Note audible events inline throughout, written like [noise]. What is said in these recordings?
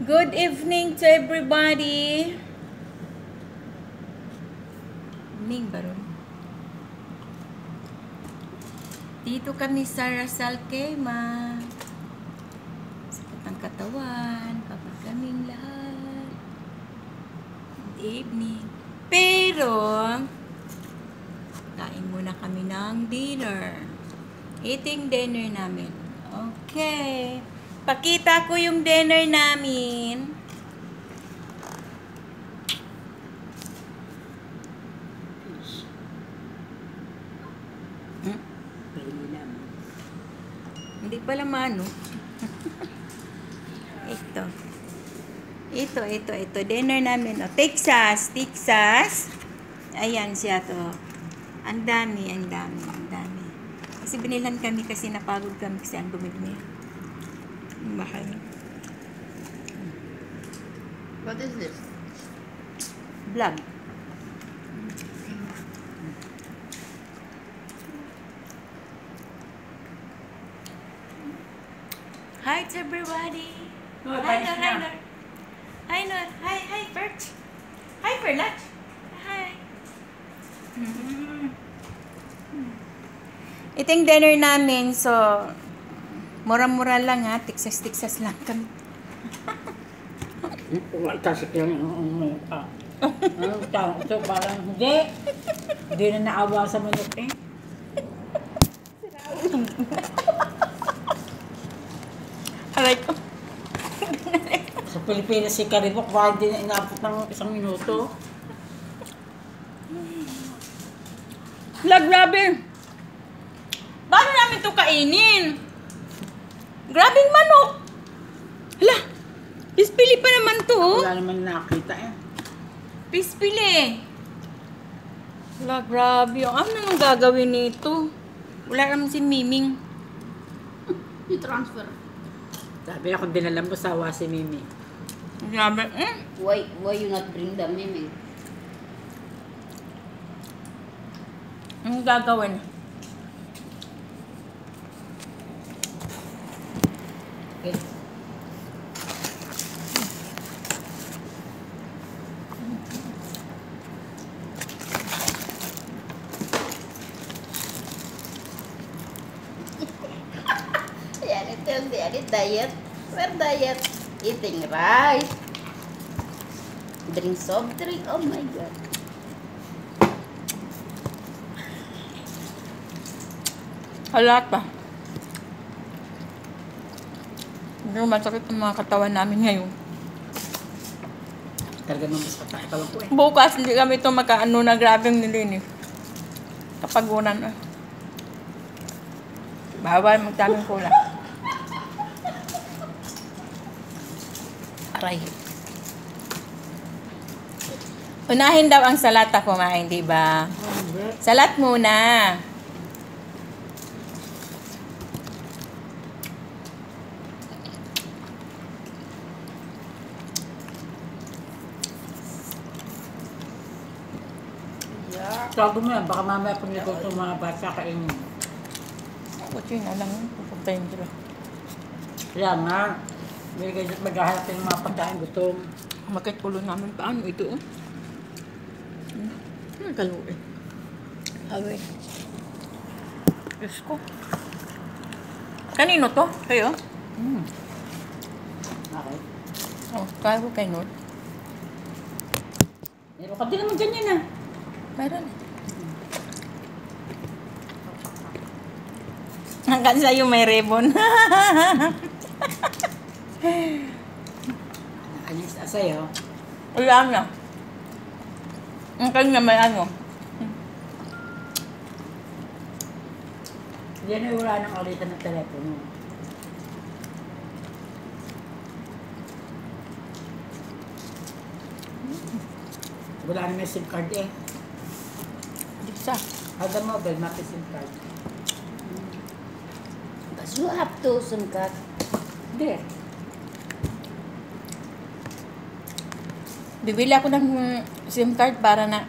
Good evening to everybody. Evening ba ron? Dito kami sa Rasal Kema. Sakit ang katawan. Kapag kaming lahat. Good evening. Pero, kain muna kami ng dinner. Eating dinner namin. Okay. Pakita ko yung dinner namin. Hmm? Hindi pala mano. [laughs] ito. Ito, ito, ito. Dinner namin. Oh. Texas. Texas. Ayan siya to. Ang dami, ang dami, ang dami. Kasi binilhan kami kasi napagod kami kasi ang dumi-dumi. Mahal. What is this? Vlog. Hi to everybody. Oh, hi, Nor, hi, Nor. Hi, Nor. Hi, hi, Perch. Hi, Perlat. Hi. Iting dinner namin, so, mura-mura lang ha. Tiksas-tiksas lang kami. Tasik lang ang mukha. Ano tao? Ito parang hindi. Hindi na naawa sa manok eh. Aray ko. Sa Pilipinas si Karibok, baka hindi na inabot ng isang minuto. Vlog, grabe. Paano namin to kainin? Grabing manok. Hala, pispili pa naman to. Wala naman nakita eh. Pispili. Hala, grabe. Ano nang gagawin nito? Wala naman si Miming. [laughs] I-transfer. Sabi ako dinala mo sa awa si Mimi. Grabe. Eh? Why why you not bring the meme? Anong gagawin? Okay. [laughs] Ito yung edit diet. Where diet? Eating rice. Drink soft drink. Oh my god. Halat pa. Pero masakit ang mga katawan namin ngayon. Talaga naman mas patay pa lang po eh. Bukas, hindi kami ito makaano na grabing nilinis. Kapagunan na. Bawal magtaming kulang. Aray. Unahin daw ang salat ako kumain, di ba? Salat muna. Sabi mo yan, baka mamaya pag nagutom mga bata kainin. Kutsi na lang yun. Pupuntayin sila. Kaya nga, may ganyan maghahanap ng mga pagkain gutom. Makit ulo namin paano ito oh. Hmm. Ano kalo eh? Awe. Diyos ko. Kanino to? Kayo? Hmm. Okay. Oh, kaya ko kay Nord. Meron ka din naman ganyan ah. Meron eh. Hanggang sa'yo may ribbon. Ayos na sa'yo. Wala na. Ang kanya may ano. Yan ay wala nang ulitan ng telepono. Wala na may SIM card eh. Di sa. Hada mobile, mati SIM card. You have to sungkat. Hindi. Bibili ako ng SIM card para na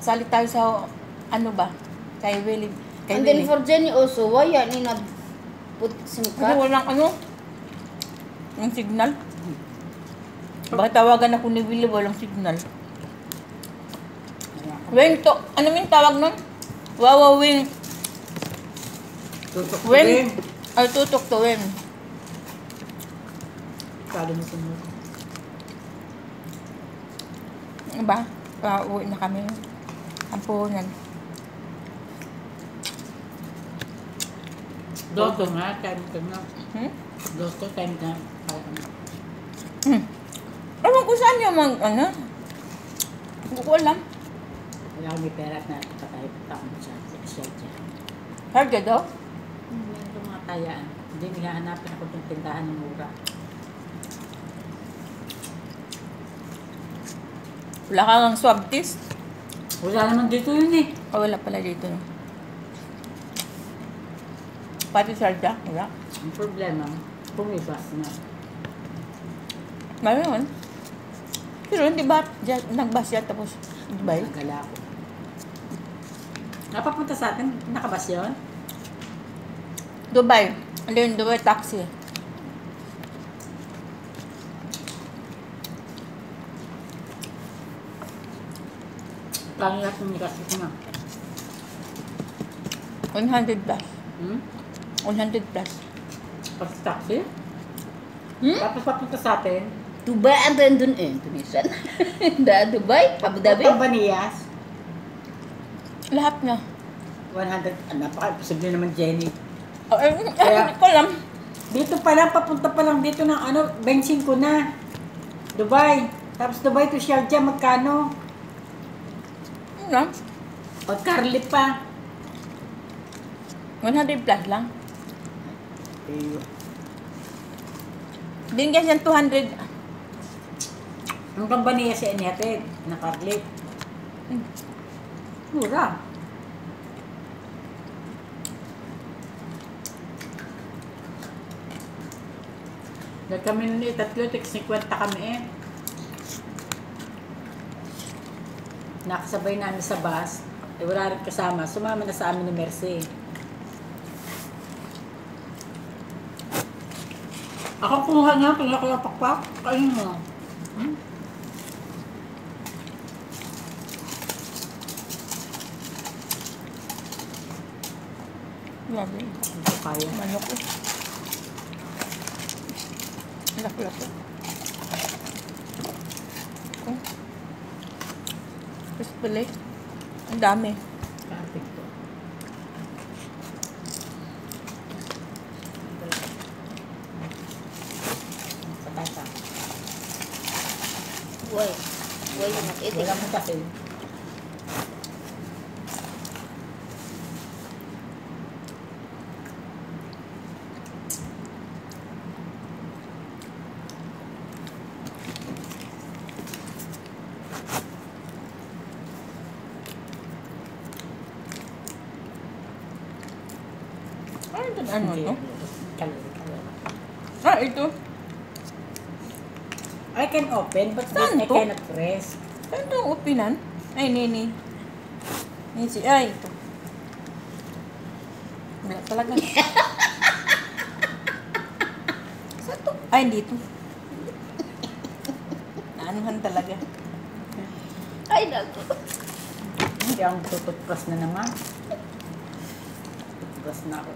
salit tayo sa ano ba? Kay Willie. Kay And then Willie. for Jenny also, why yan ni put SIM Kasi card? walang ano? Yung signal. Baka tawagan ako ni Willie, walang signal. Wing to, ano min tawag nun? Wawa wing. Tutok Wing. rin. Ay, tutok to wing. Kalimutan mo. Ano ba? Pauwi na kami. Ampunan. Doto nga, time ka nga. Hmm? Doto, time ka. Ano. Hmm. Ewan ko saan yung mag, ano? Hindi ko alam. Wala kami pera at nakakatayo pa ako sa siya. Harga daw? Tayaan. Hindi nila hanapin ako ng tindahan ng mura. Wala kang swab test? Wala naman dito yun eh. O wala pala dito. Pati sarda? Wala. Ang problema, pumibas na. Mayroon. Pero hindi ba nagbas yan tapos Dubai? Nagala ako. Napapunta sa atin, nakabas yun? Dubai. Ano yun? Dubai taxi. Lahat ng nikas ko na. 100 plus. Hmm? 100 plus. Pag taxi? Hmm? Tapos papunta sa atin, Dubai ang dun eh, Indonesia. [laughs] da Dubai, Abu Dhabi. Pambaniyas, Lahat na. 100, ah, napaka-imposible naman Jenny. Oh, eh, Kaya- hindi ko alam. Dito pa lang, papunta pa lang dito ng ano, bensin ko na. Dubai. Tapos Dubai to Sharjah, magkano? Ano? Pag Carly pa. 100 plus lang. Eh, Binigyan siya ng 200. ang kambaniya si Aniate, na Carly. Hmm. Mura. Dahil kami nun eh, tatlo, 50 kami eh. Nakasabay namin sa bus, eh wala rin kasama, sumama na sa amin ni Mercy. Ako kumuha nga, kaya kaya pakpak, kain mo. Hmm? Grabe. Hindi ko kaya. Manok eh. Laki-laki. Oh. Tapos pala eh. Ang dami. Kating ko. Patata. Why you not eating? Wala mo kasi. Ano kalori. Ah, ito. I can open, but Saan I to? cannot press. Ano ito ang upinan? Ay, nini. Nini si... Ay, ito. Wala talaga. [laughs] Saan to? Ay, hindi ito. Naanuhan talaga. Ay, naku. Hindi ako tututpras na naman. Tututpras na ako.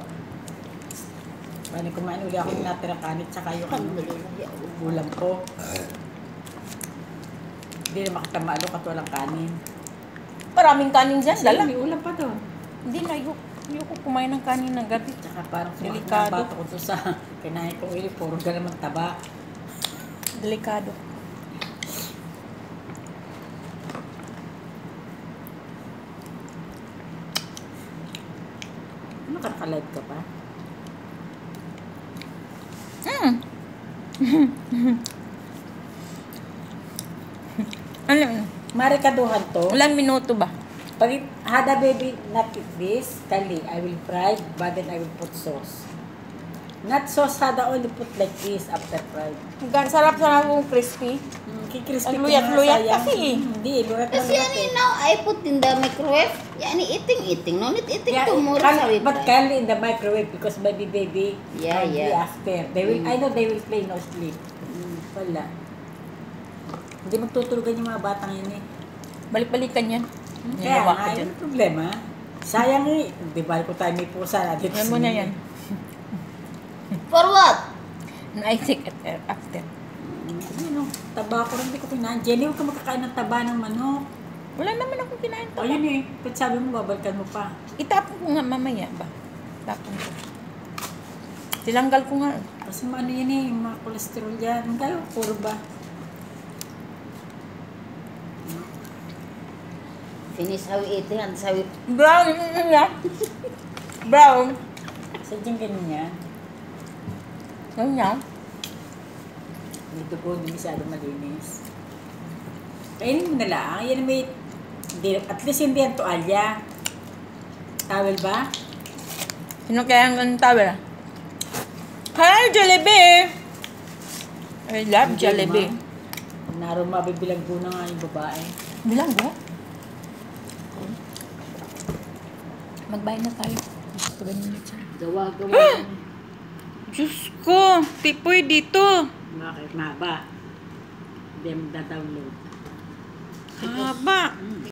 Bali kumain uli ako ng natirang kanit tsaka yung ano, ulam ko. Hindi na makatamalo kat walang kanin. Maraming kanin dyan, dala. may ulam pa doon. Hindi na, ayoko, ayoko kumain ng kanin ng gabi. Tsaka parang Delikado. sumakit ko to sa [laughs] kinain kong ili, puro galamang taba. Delikado. Ano kakalive ka pa? Hmm. [laughs] ano? Marikaduhan to. Ilang minuto ba? Pag it- hada baby not eat this, kali, I will fry, but then I will put sauce. Not sauce, hada only put like this after fried. Gan sarap-sarap yung crispy. Mm, kikrispy Ang ko luyat-luyat kasi eh. Hindi, luyat Kasi na yan eh, now I put in the microwave. Yani eating, eating. No need eating Yeah, tomorrow kal- sa we but kali in the microwave because baby baby Yeah, yeah. after. They will, Mm. I know they will play no sleep. Mm. Wala. Hindi magtutulugan yung mga batang yun eh. Balik-balikan yan. Kaya Nagawa nga, yun problema. Sayang eh. Di ba ko tayo may pusa natin. Yan mo na yan. For what? I think it uh, after. Ano, taba ko rin, hindi ko kinain. Jenny, huwag ka makakain ng taba ng manok. Wala naman akong kinain O to. yun eh, ba't sabi mo, babalikan mo pa. Itapon ko nga mamaya ba? Itapon ko. Tilanggal ko nga. Kasi ano yun eh, yung mga kolesterol yan. Ang kayo, puro ba? Finish how eating and how. Brown! nga. Brown! Sadyang ganun. Ganyan. Dito po, hindi masyado malinis. Kainin mo na lang. Yan may, at least hindi yan toalya. Towel ba? Sino kaya ang tawel? Hi, Jollibee! I love Hindi Jollibee. naman. Naro mabibilang po na nga yung babae. Bilang mo? Magbayad na tayo. Gusto ba nyo siya? Gawa, gawa. [gasps] Diyos ko! Tipoy dito! Bakit? Mahaba. Hindi mo da-download. Haba!